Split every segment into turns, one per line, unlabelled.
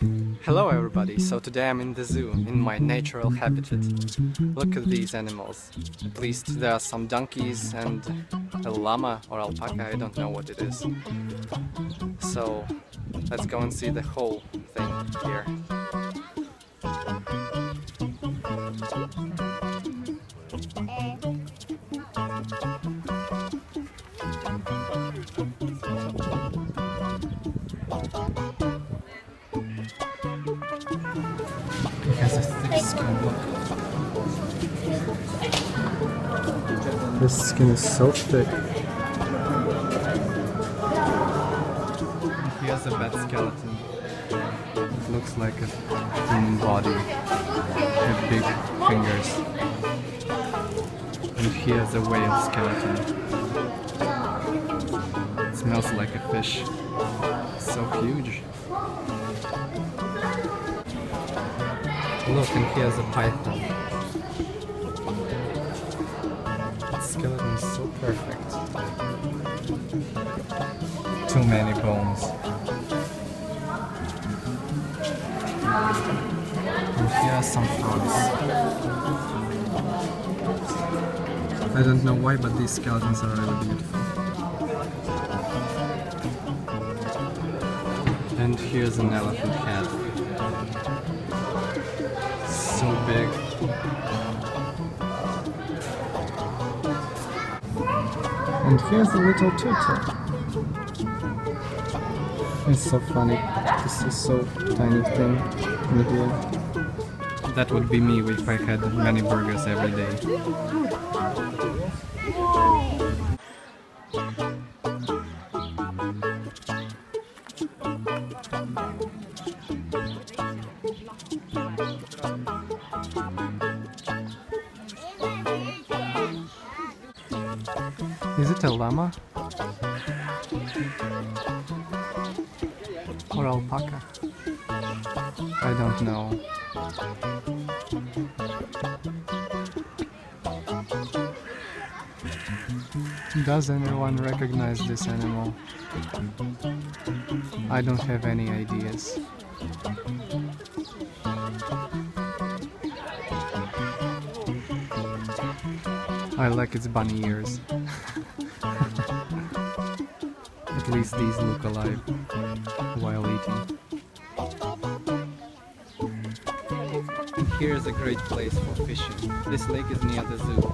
Hello everybody, so today I'm in the zoo, in my natural habitat. Look at these animals. At least there are some donkeys and a llama or alpaca, I don't know what it is. So let's go and see the whole thing here. This skin is so thick. He has a bad skeleton. It looks like a human body with big fingers. And he has a whale skeleton. It smells like a fish. So huge. Look, and he has a python. Perfect. Too many bones. And here are some frogs. I don't know why, but these skeletons are really beautiful. And here's an elephant head so big. And here's a little turtle. It's so funny to see so tiny thing in here. That would be me if I had many burgers every day. Is it a llama? Or alpaca? I don't know. Does anyone recognize this animal? I don't have any ideas. I like its bunny ears. At least these look alive while eating. Here's a great place for fishing. This lake is near the zoo.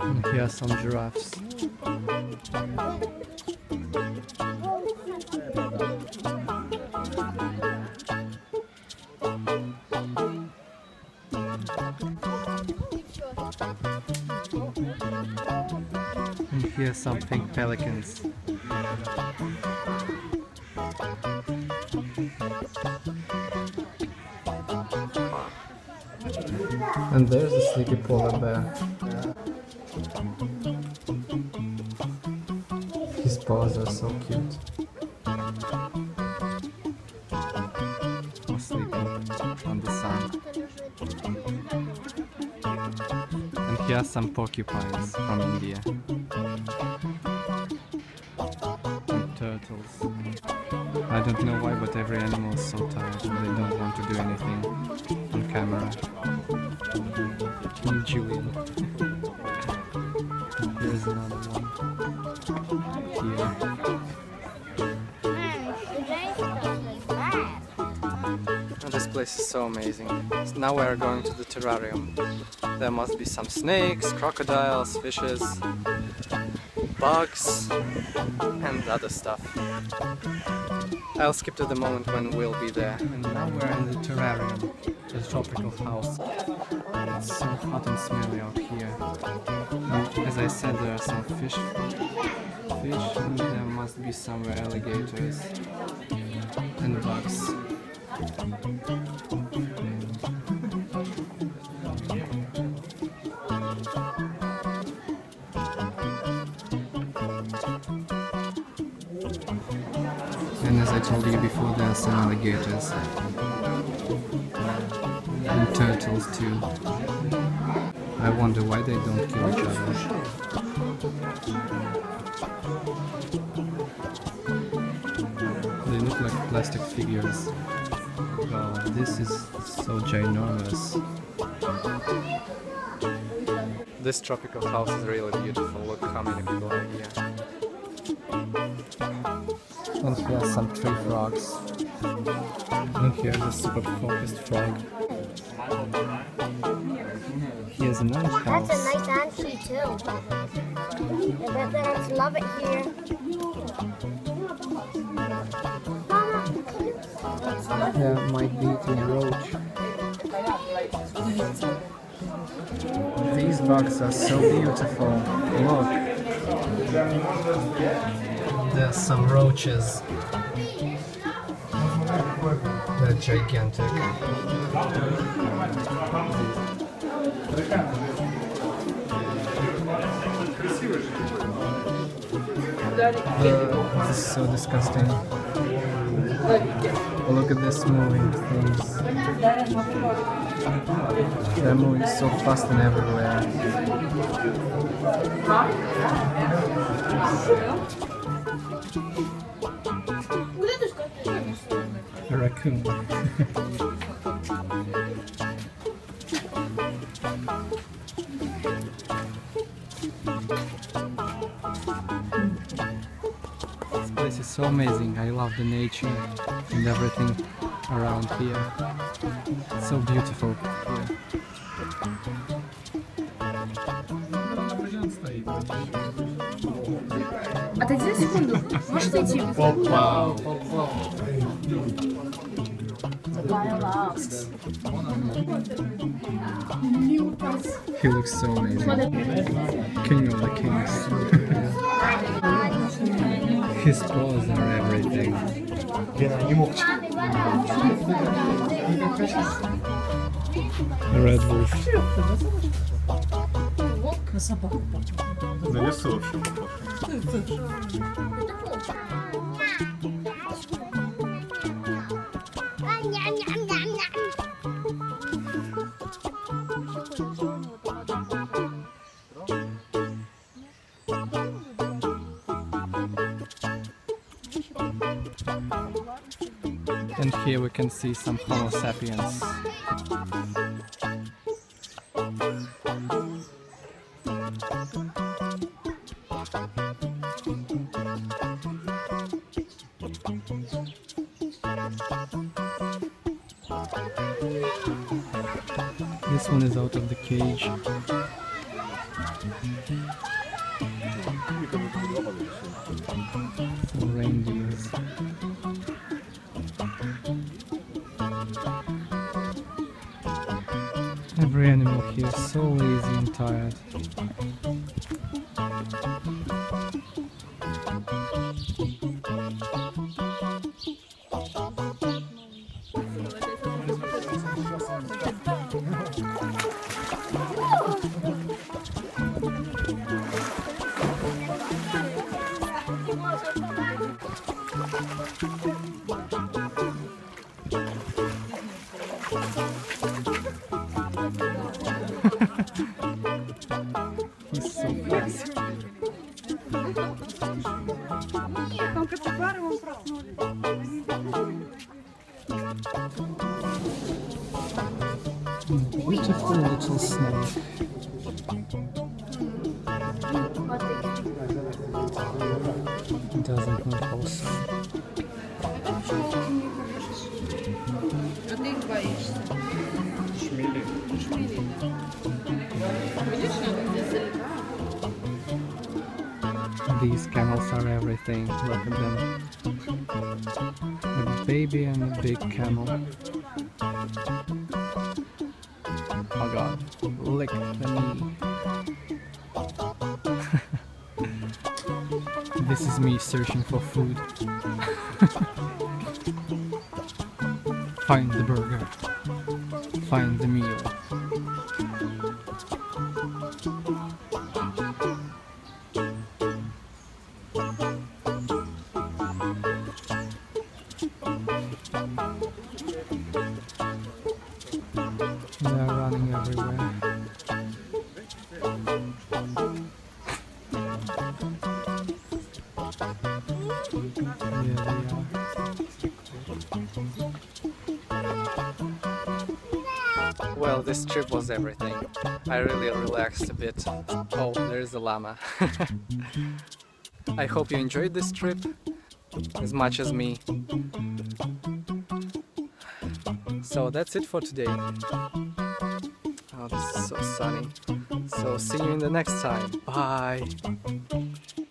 And here are some giraffes. And here's some pink pelicans. And there's a sleepy polar bear. His paws are so cute. Here are some porcupines from India. And turtles. I don't know why, but every animal is so tired and they don't want to do anything on camera. And Julian. Here's another one. Here. Oh, this place is so amazing. Now we are going to the terrarium. There must be some snakes, crocodiles, fishes, bugs, and other stuff. I'll skip to the moment when we'll be there. And now we're in the terrarium, the tropical house. It's so hot and smelly out here. And as I said, there are some fish, fish, and there must be somewhere alligators and bugs. You before, there are some alligators. And turtles too. I wonder why they don't kill each other. They look like plastic figures. Wow, this is so ginormous. This tropical house is really beautiful. Look how many people are here. And here some tree frogs. Look here, the super focused frog. Here's another
That's a nice entry too. I bet the ants love it here.
Yeah, might be a roach. These bugs are so beautiful. Look. There's some roaches. They're gigantic. Uh, this is so disgusting. Oh, look at this moving things. They're moving so fast and everywhere. A raccoon. This place is so amazing. I love the nature and everything around here. It's so beautiful
Отойди на секунду. Можешь отойти?
Wow. He looks so amazing. King of the kings. His paws are everything. Red wolf.
На лесу вообще похож.
And here we can see some Homo sapiens. This one is out of the cage. Reindeers. Every animal here is so lazy and tired. He's Beautiful little snake. Doesn't
look awesome.
These camels are everything, look at them. A baby and a big camel. Oh god. Lick the knee. this is me searching for food. Find the burger. Find the meal. Running everywhere. Here. Well, this trip was everything. I really relaxed a bit. Oh, there's a llama. I hope you enjoyed this trip as much as me. So that's it for today. Oh, this is so sunny. So see you in the next time. Bye.